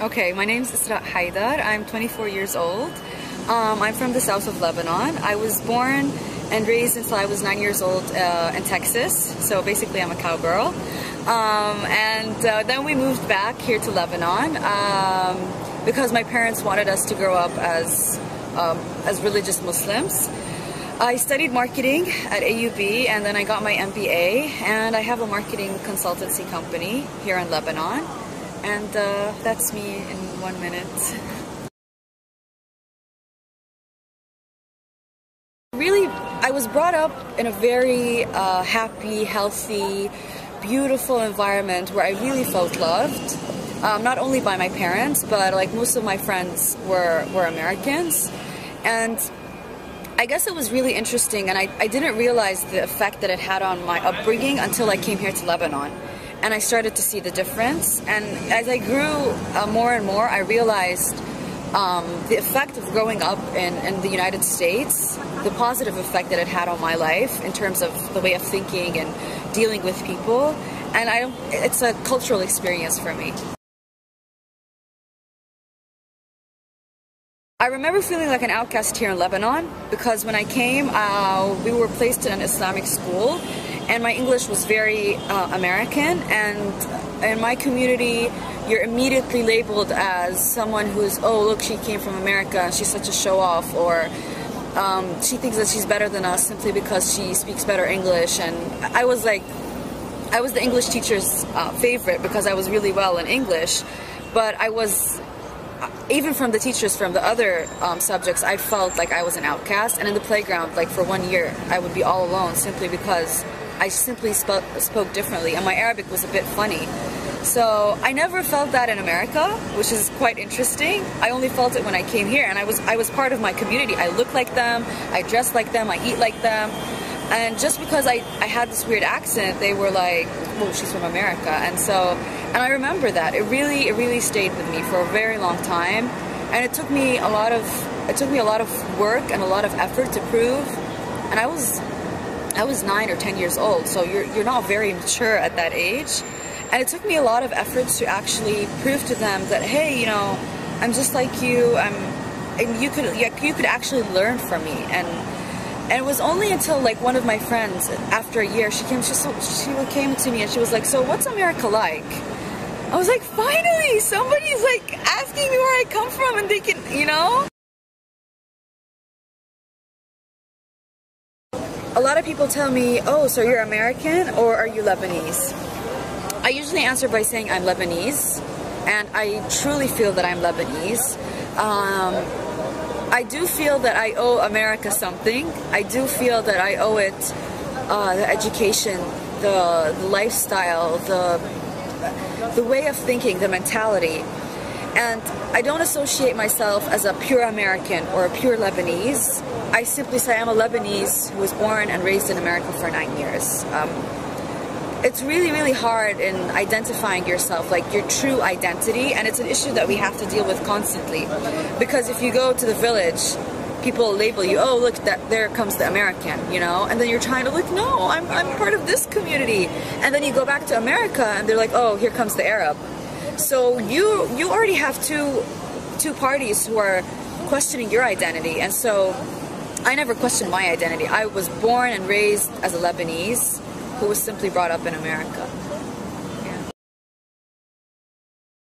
Okay, my name is Isra Haidar. I'm 24 years old. Um, I'm from the south of Lebanon. I was born and raised until I was nine years old uh, in Texas. So basically, I'm a cowgirl. Um, and uh, then we moved back here to Lebanon um, because my parents wanted us to grow up as um, as religious Muslims. I studied marketing at AUB and then I got my MBA and I have a marketing consultancy company here in Lebanon. And uh, that's me in one minute. Really, I was brought up in a very uh, happy, healthy, beautiful environment where I really felt loved. Um, not only by my parents, but like most of my friends were, were Americans. And I guess it was really interesting, and I, I didn't realize the effect that it had on my upbringing until I came here to Lebanon and I started to see the difference. And as I grew uh, more and more, I realized um, the effect of growing up in, in the United States, the positive effect that it had on my life in terms of the way of thinking and dealing with people. And I, it's a cultural experience for me. I remember feeling like an outcast here in Lebanon because when I came, uh, we were placed in an Islamic school and my English was very uh, American. And in my community you're immediately labeled as someone who's oh look she came from America. She's such a show off or um, she thinks that she's better than us simply because she speaks better English. And I was like I was the English teacher's uh, favorite because I was really well in English. But I was even from the teachers from the other um, subjects, I felt like I was an outcast. And in the playground, like for one year, I would be all alone simply because I simply spoke, spoke differently, and my Arabic was a bit funny. So I never felt that in America, which is quite interesting. I only felt it when I came here, and I was I was part of my community. I look like them, I dress like them, I eat like them. And just because I, I had this weird accent, they were like, "Oh, she's from America." And so, and I remember that it really it really stayed with me for a very long time, and it took me a lot of it took me a lot of work and a lot of effort to prove. And I was I was nine or 10 years old, so you're, you're not very mature at that age. And it took me a lot of efforts to actually prove to them that, hey, you know, I'm just like you, I'm, and you could, you could actually learn from me. And, and it was only until like one of my friends, after a year, she came, she, she came to me and she was like, so what's America like? I was like, finally, somebody's like asking me where I come from and they can, you know? A lot of people tell me, oh, so you're American or are you Lebanese? I usually answer by saying I'm Lebanese, and I truly feel that I'm Lebanese. Um, I do feel that I owe America something. I do feel that I owe it uh, the education, the, the lifestyle, the, the way of thinking, the mentality. And I don't associate myself as a pure American or a pure Lebanese. I simply say I'm a Lebanese who was born and raised in America for nine years. Um, it's really, really hard in identifying yourself, like your true identity, and it's an issue that we have to deal with constantly. Because if you go to the village, people label you, oh, look, that, there comes the American, you know? And then you're trying to look, no, I'm, I'm part of this community. And then you go back to America, and they're like, oh, here comes the Arab. So you you already have two two parties who are questioning your identity, and so I never questioned my identity. I was born and raised as a Lebanese who was simply brought up in America.